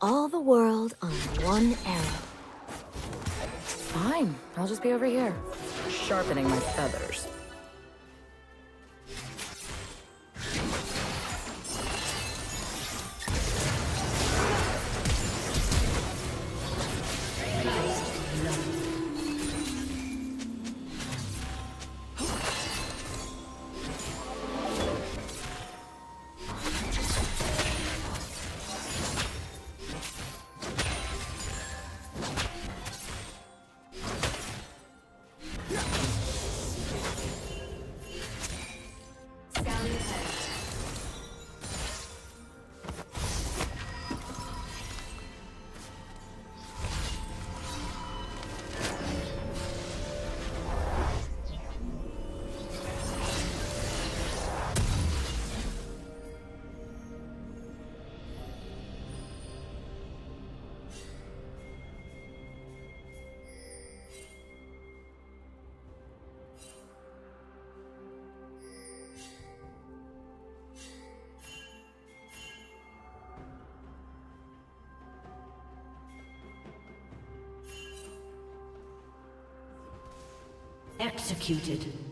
All the world on one arrow. Fine, I'll just be over here, sharpening my feathers. Executed.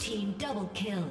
Team double kill.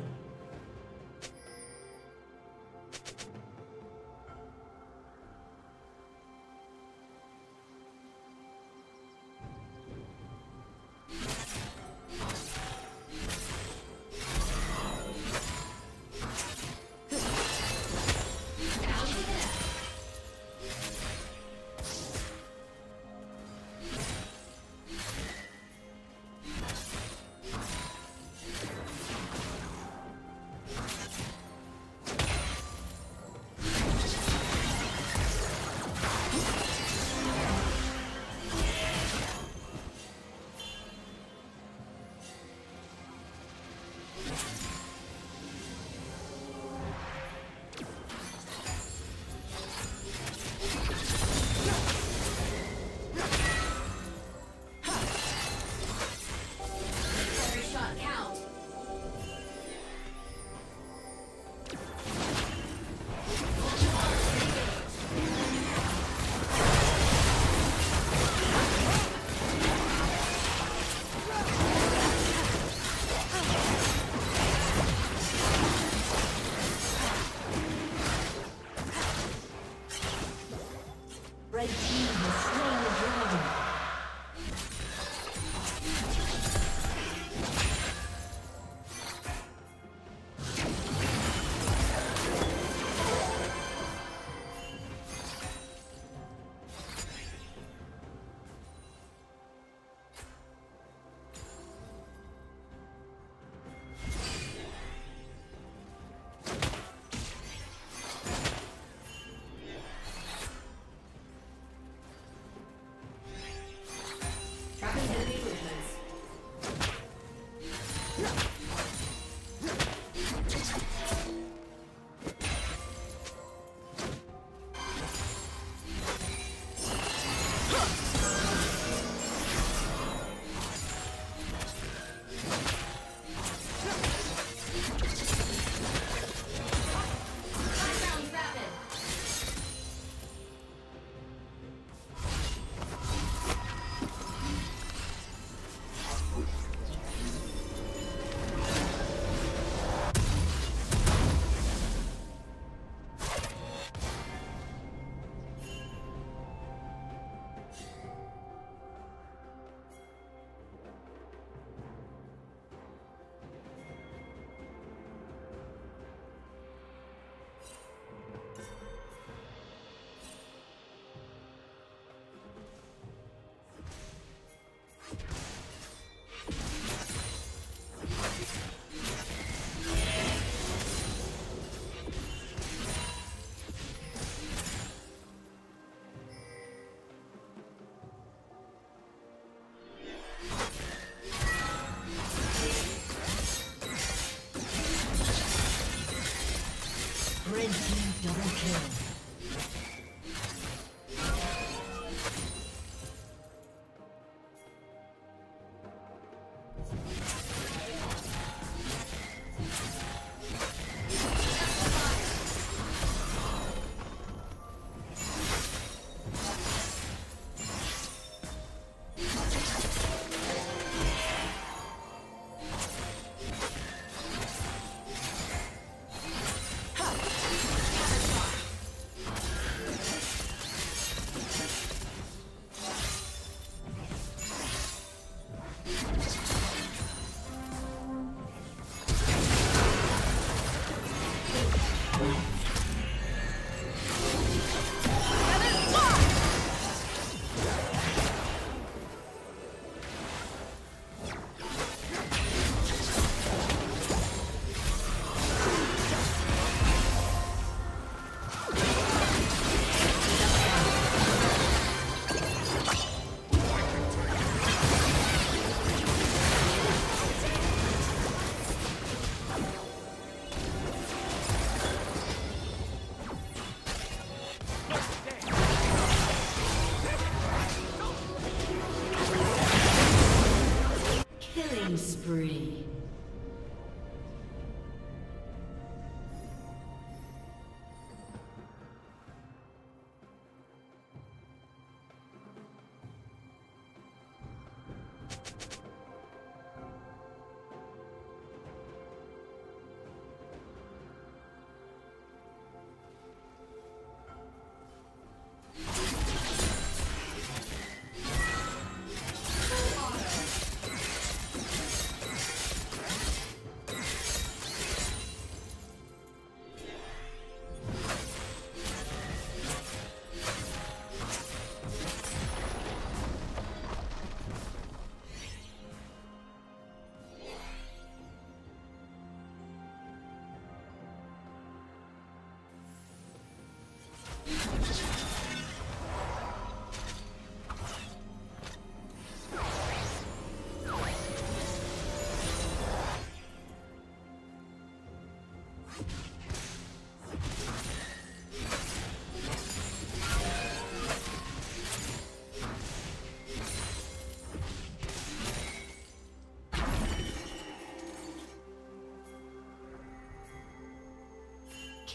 spree.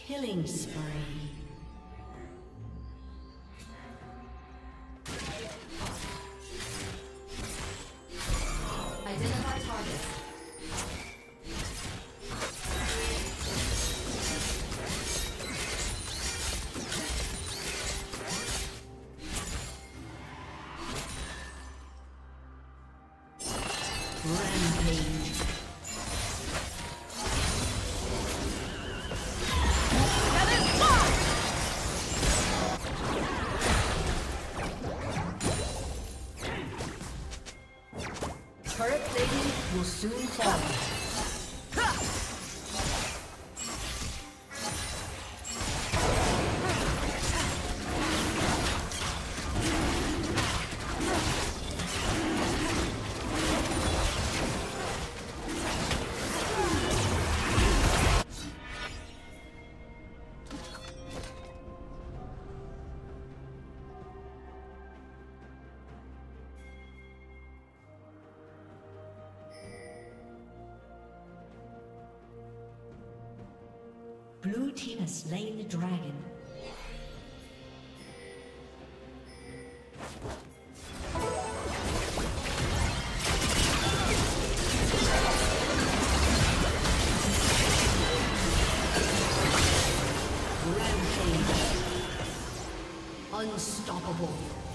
Killing spree. Slain the dragon. Unstoppable.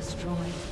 Destroyed.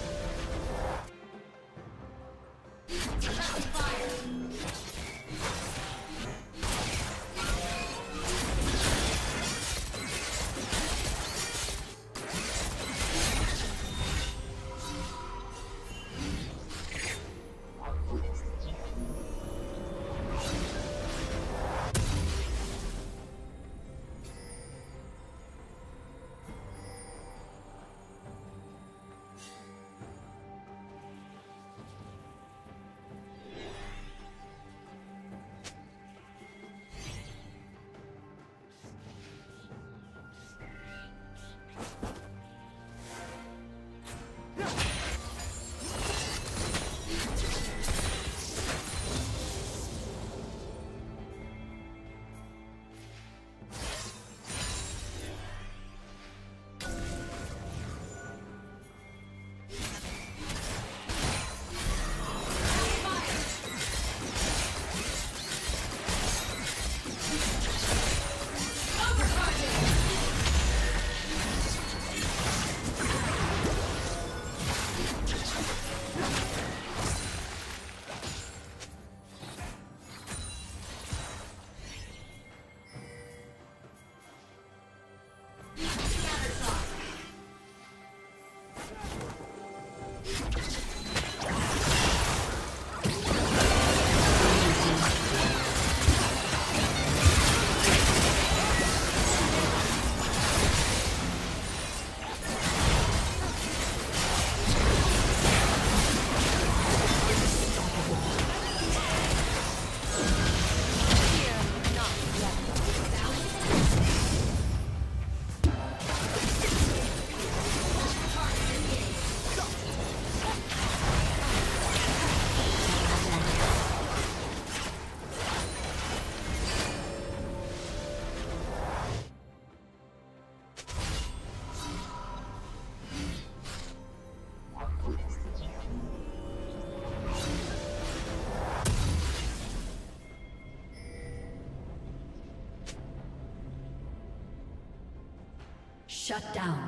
Shut down.